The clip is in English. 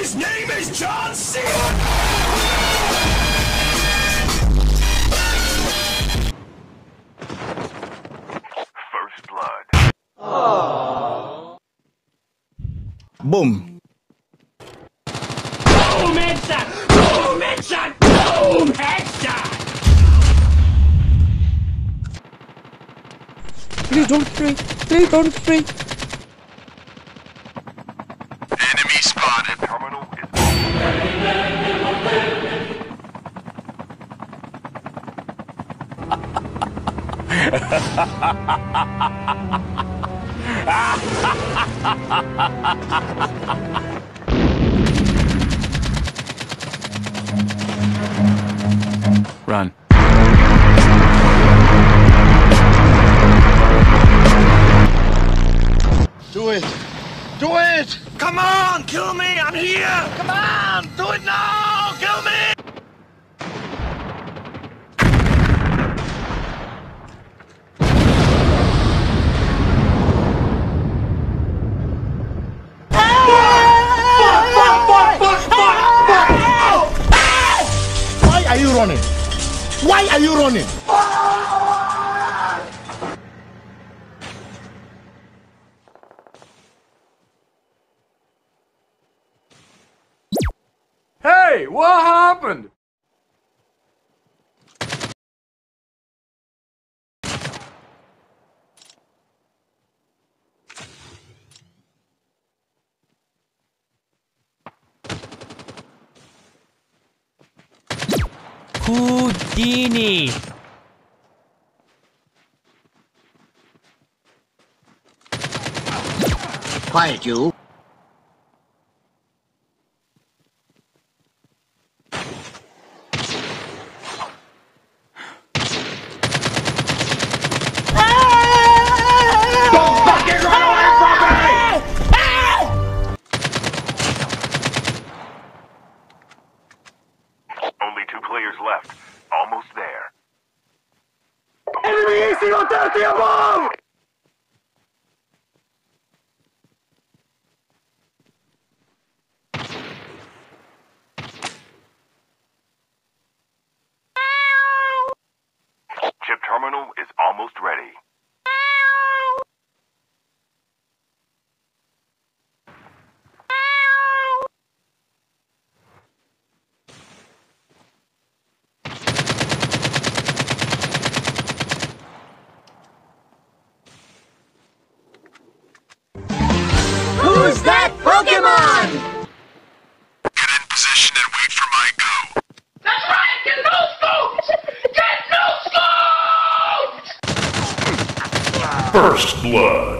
His name is John Cena! First blood. Boom. Boom headshot! Boom headshot! Boom headshot! Please don't spray. Please don't spray. Run. Do it! Do it! Come on, kill me! I'm here! Come on! Do it now! Kill me! Why are you running? Why are you running? Hey, what happened? Houdini. Quiet, you. Left. Almost there. Enemy AC hotel, above! Chip terminal is almost ready. First blood.